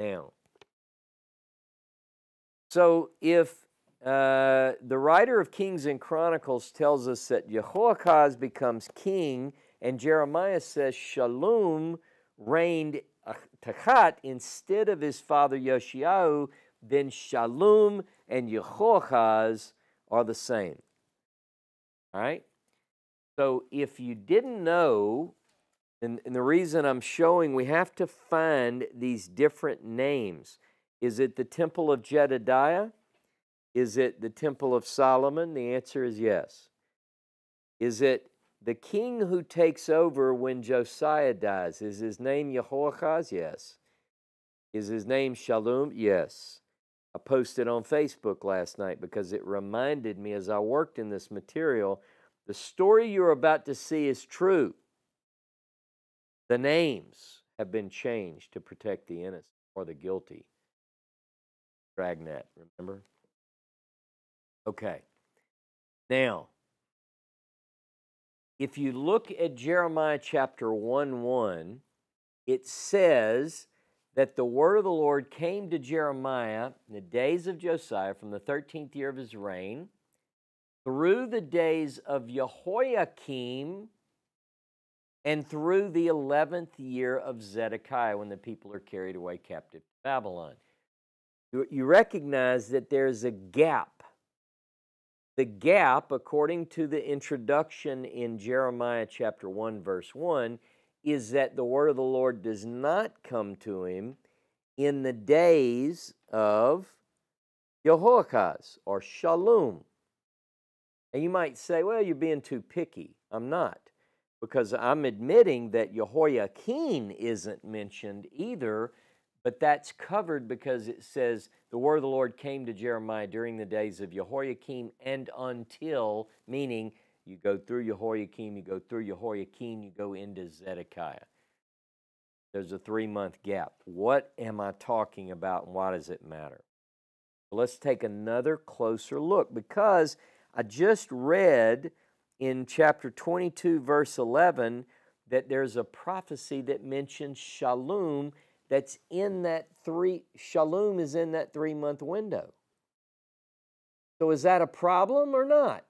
Now, so if uh, the writer of Kings and Chronicles tells us that Jehoahaz becomes king, and Jeremiah says Shallum reigned Tachat instead of his father Yoshiahu, then Shallum and Jehoahaz are the same. All right? So if you didn't know, and, and the reason I'm showing we have to find these different names. Is it the temple of Jedediah? Is it the Temple of Solomon? The answer is yes. Is it the king who takes over when Josiah dies? Is his name Jehoahaz? Yes. Is his name Shallum? Yes. I posted on Facebook last night because it reminded me as I worked in this material the story you're about to see is true. The names have been changed to protect the innocent or the guilty. Dragnet, remember? Okay. Now, if you look at Jeremiah chapter 1 1, it says that the word of the Lord came to Jeremiah in the days of Josiah from the 13th year of his reign through the days of Jehoiakim and through the 11th year of Zedekiah when the people are carried away captive to Babylon. You recognize that there's a gap the gap, according to the introduction in Jeremiah chapter 1, verse 1, is that the word of the Lord does not come to him in the days of Jehoahaz or Shallum. And you might say, well, you're being too picky. I'm not. Because I'm admitting that Jehoiachin isn't mentioned either, but that's covered because it says the word of the Lord came to Jeremiah during the days of Jehoiakim and until, meaning you go through Jehoiakim, you go through Jehoiachin, you go into Zedekiah. There's a three month gap. What am I talking about and why does it matter? Let's take another closer look because I just read in chapter 22, verse 11, that there's a prophecy that mentions Shallum that's in that three, Shallum is in that three month window. So is that a problem or not?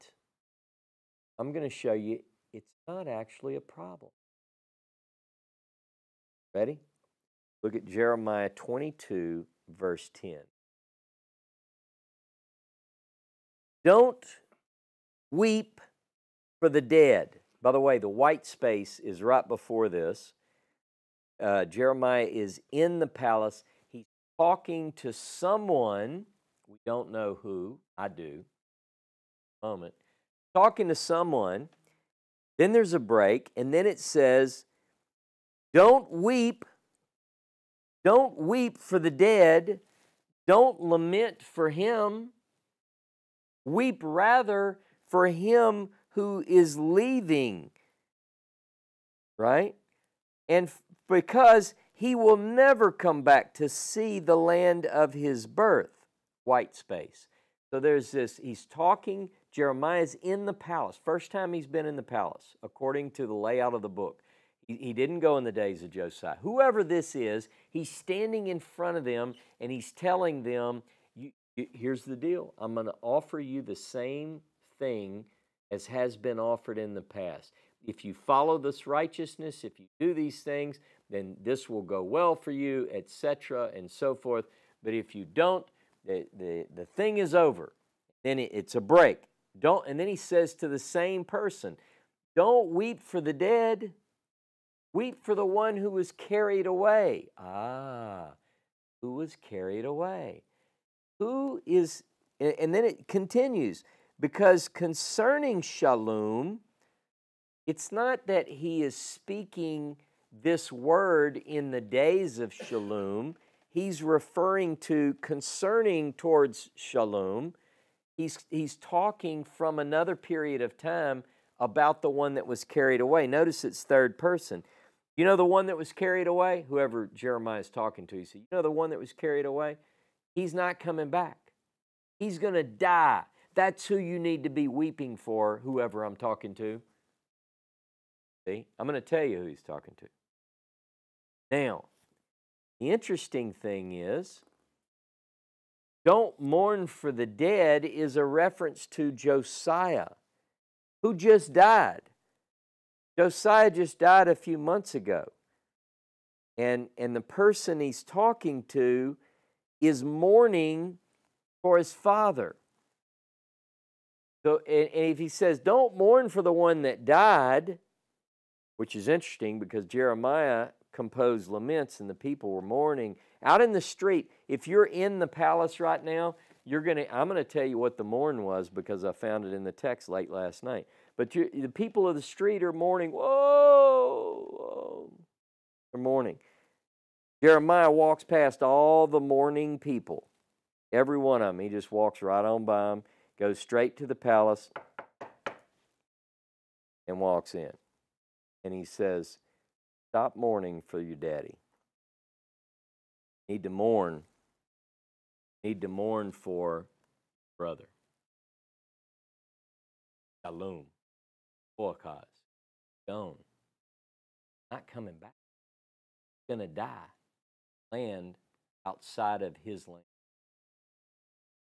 I'm going to show you it's not actually a problem. Ready? Look at Jeremiah 22, verse 10. Don't weep for the dead. By the way, the white space is right before this. Uh, Jeremiah is in the palace. He's talking to someone. We don't know who. I do. Moment. Talking to someone. Then there's a break, and then it says, Don't weep. Don't weep for the dead. Don't lament for him. Weep rather for him who is leaving, right? And because he will never come back to see the land of his birth, white space. So there's this, he's talking, Jeremiah's in the palace. First time he's been in the palace, according to the layout of the book. He, he didn't go in the days of Josiah. Whoever this is, he's standing in front of them and he's telling them, you, you, here's the deal. I'm going to offer you the same thing as has been offered in the past. If you follow this righteousness, if you do these things, then this will go well for you, etc., and so forth. But if you don't, the, the, the thing is over. Then it's a break. Don't, and then he says to the same person, Don't weep for the dead, weep for the one who was carried away. Ah, who was carried away? Who is, and then it continues because concerning Shallum, it's not that he is speaking this word in the days of Shallum. He's referring to concerning towards Shallum. He's, he's talking from another period of time about the one that was carried away. Notice it's third person. You know the one that was carried away? Whoever Jeremiah is talking to, he said, You know the one that was carried away? He's not coming back. He's going to die. That's who you need to be weeping for, whoever I'm talking to. See, I'm going to tell you who he's talking to. Now, the interesting thing is, don't mourn for the dead is a reference to Josiah, who just died. Josiah just died a few months ago. And, and the person he's talking to is mourning for his father. So, and, and if he says, don't mourn for the one that died, which is interesting because Jeremiah composed laments and the people were mourning out in the street. If you're in the palace right now, you're gonna. I'm gonna tell you what the mourn was because I found it in the text late last night. But the people of the street are mourning. Whoa, whoa, they're mourning. Jeremiah walks past all the mourning people, every one of them. He just walks right on by them goes straight to the palace and walks in. And he says, Stop mourning for your daddy. Need to mourn. Need to mourn for brother. Shallum. Boakaz. Gone. Not coming back. Gonna die. Land outside of his land.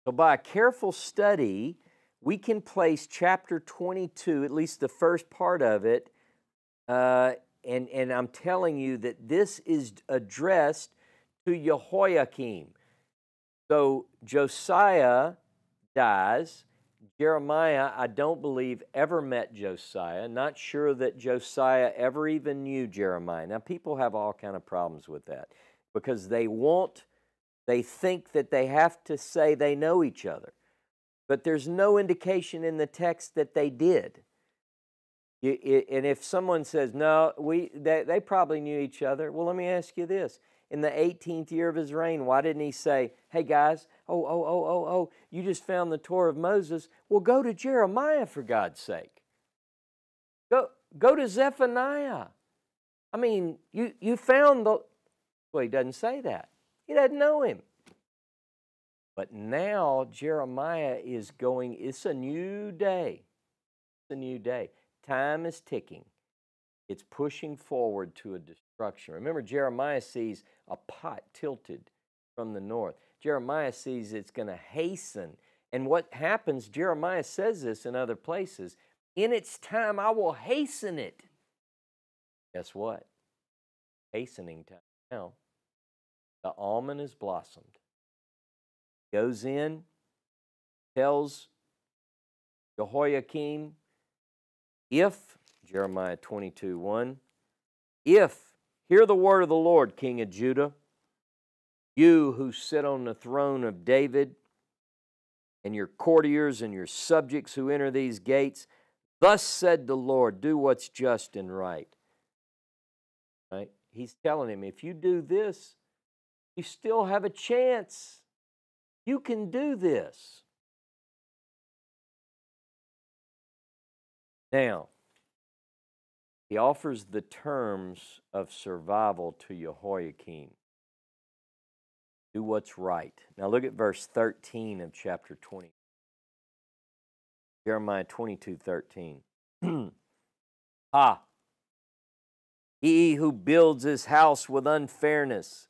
So, by a careful study, we can place chapter 22, at least the first part of it, uh, and, and I'm telling you that this is addressed to Jehoiakim. So, Josiah dies. Jeremiah, I don't believe, ever met Josiah. Not sure that Josiah ever even knew Jeremiah. Now, people have all kind of problems with that because they want they think that they have to say they know each other. But there's no indication in the text that they did. and if someone says, no, we, they, they probably knew each other, well, let me ask you this. In the 18th year of his reign, why didn't he say, hey guys, oh, oh, oh, oh, oh, you just found the Torah of Moses? Well, go to Jeremiah for God's sake. Go, go to Zephaniah. I mean, you, you found the. Well, he doesn't say that. He doesn't know him. But now Jeremiah is going, it's a new day. It's a new day. Time is ticking. It's pushing forward to a destruction. Remember, Jeremiah sees a pot tilted from the north. Jeremiah sees it's going to hasten. And what happens, Jeremiah says this in other places in its time, I will hasten it. Guess what? Hastening time now. The almond is blossomed. Goes in, tells Jehoiakim, if, Jeremiah 22 1, if, hear the word of the Lord, King of Judah, you who sit on the throne of David, and your courtiers and your subjects who enter these gates, Thus said the Lord, do what's just and right. Right? He's telling him, if you do this, you still have a chance. You can do this. Now, he offers the terms of survival to Jehoiakim. Do what's right. Now look at verse 13 of chapter 20. Jeremiah 22 13. [clears throat] ah, he who builds his house with unfairness,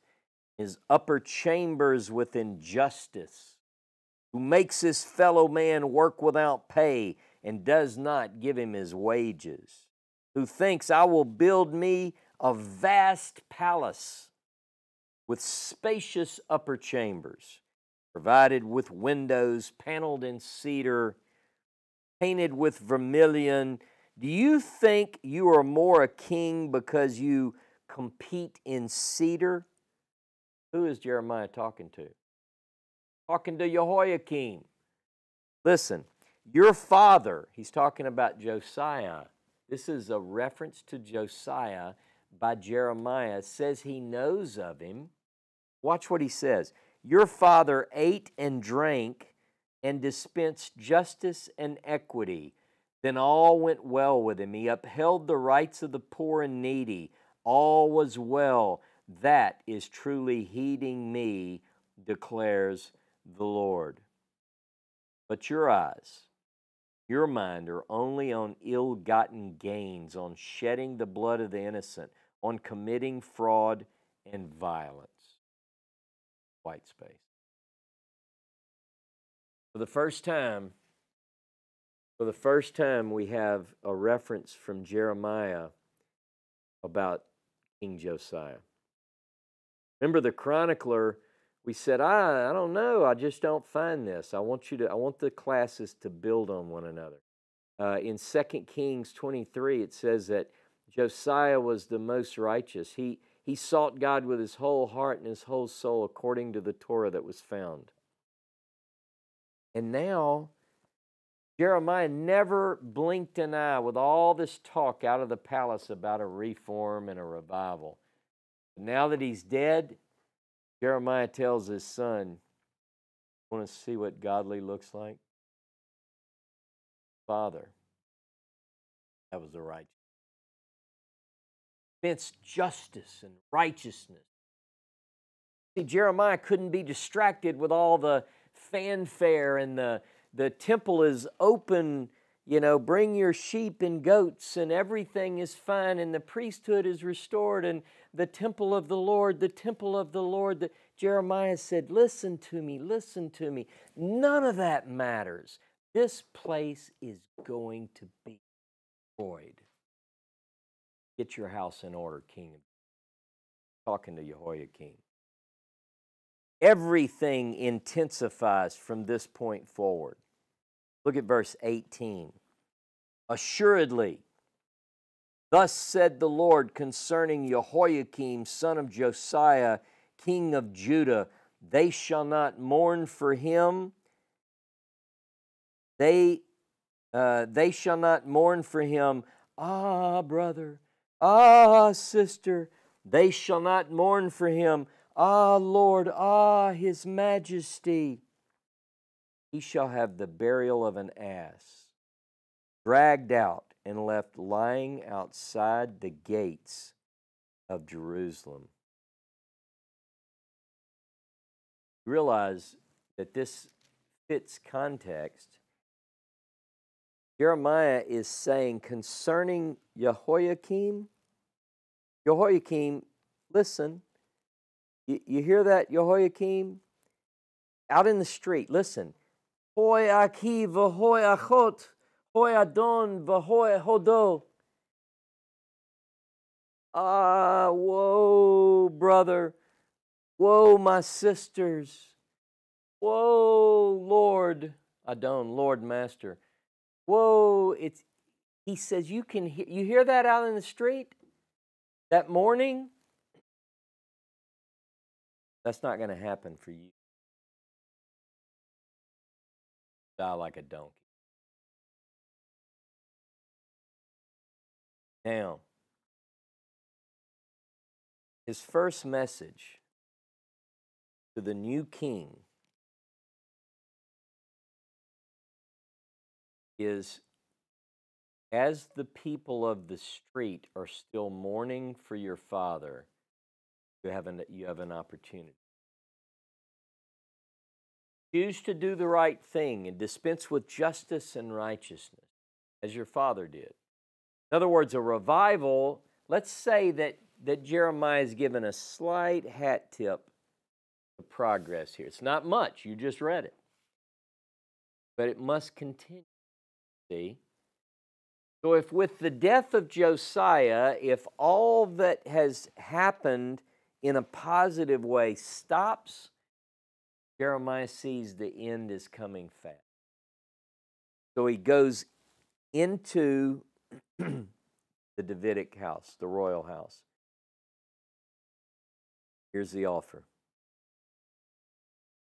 his upper chambers with injustice, who makes his fellow man work without pay and does not give him his wages, who thinks, I will build me a vast palace with spacious upper chambers, provided with windows paneled in cedar painted with vermilion. Do you think you are more a king because you compete in cedar? Who is Jeremiah talking to? Talking to Jehoiakim. Listen, your father, he's talking about Josiah. This is a reference to Josiah by Jeremiah. says he knows of him. Watch what he says. Your father ate and drank and dispensed justice and equity. Then all went well with him. He upheld the rights of the poor and needy. All was well. That is truly heeding me, declares the Lord. But your eyes, your mind are only on ill gotten gains, on shedding the blood of the innocent, on committing fraud and violence. White space. For the first time, for the first time, we have a reference from Jeremiah about King Josiah. Remember the chronicler, we said, I, I don't know, I just don't find this. I want you to, I want the classes to build on one another. Uh, in 2 Kings 23, it says that Josiah was the most righteous. He, he sought God with his whole heart and his whole soul according to the Torah that was found. And now, Jeremiah never blinked an eye with all this talk out of the palace about a reform and a revival. Now that he's dead, Jeremiah tells his son, Want to see what godly looks like? Father, that was the right. It's justice and righteousness. See, Jeremiah couldn't be distracted with all the fanfare and the, the temple is open, you know, bring your sheep and goats and everything is fine and the priesthood is restored and the temple of the Lord, the temple of the Lord. The, Jeremiah said, Listen to me, listen to me. None of that matters. This place is going to be destroyed. Get your house in order, King. Talking to Jehoiakim. Everything intensifies from this point forward. Look at verse 18. Assuredly, thus said the Lord concerning Jehoiakim, son of Josiah, king of Judah, they shall not mourn for him. They, uh, they shall not mourn for him Ah, brother, ah, sister, they shall not mourn for him. Ah, Lord, ah, his majesty. He shall have the burial of an ass, dragged out and left lying outside the gates of Jerusalem. Realize that this fits context. Jeremiah is saying concerning Jehoiakim, Jehoiakim, listen, you, you hear that, Jehoiakim? Out in the street, listen. Hoi aki v'hoi achot, hoi adon v'hoi hodo. Ah, whoa, brother. Whoa, my sisters. Whoa, Lord. Adon, Lord Master. Whoa, it's he says you can hear you hear that out in the street that morning? That's not going to happen for you. Die like a donkey. Now, his first message to the new king is as the people of the street are still mourning for your father, you have an, you have an opportunity. Choose to do the right thing and dispense with justice and righteousness, as your father did. In other words, a revival, let's say that, that Jeremiah is given a slight hat tip of progress here. It's not much, you just read it. But it must continue. See? So, if with the death of Josiah, if all that has happened in a positive way stops, Jeremiah sees the end is coming fast. So he goes into [clears throat] the Davidic house, the royal house. Here's the offer.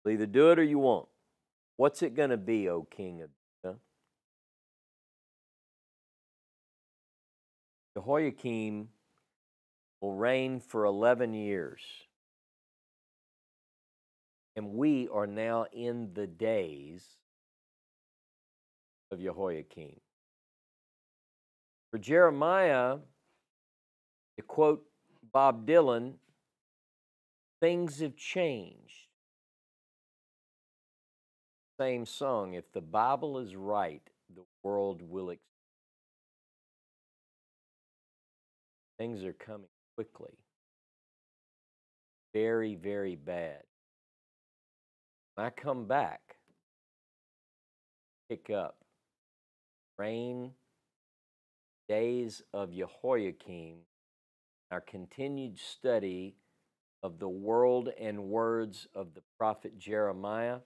You'll either do it or you won't. What's it going to be, O King of Judah? Jehoiakim will reign for 11 years. And we are now in the days of Jehoiakim. For Jeremiah, to quote Bob Dylan, things have changed. Same song, if the Bible is right, the world will accept. Things are coming quickly. Very, very bad. When I come back, pick up reign, days of Jehoiakim, our continued study of the world and words of the prophet Jeremiah.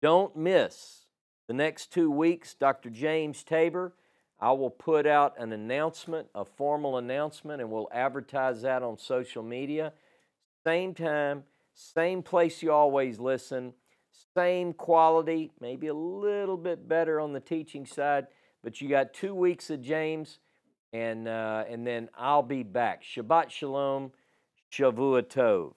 Don't miss the next two weeks, Dr. James Tabor. I will put out an announcement, a formal announcement, and we'll advertise that on social media. Same time, same place you always listen, same quality, maybe a little bit better on the teaching side, but you got two weeks of James, and, uh, and then I'll be back. Shabbat Shalom, Shavua Tov.